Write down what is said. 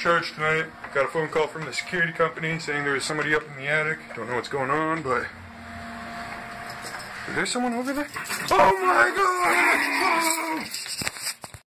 Church tonight. Got a phone call from the security company saying there was somebody up in the attic. Don't know what's going on, but. Is there someone over there? Oh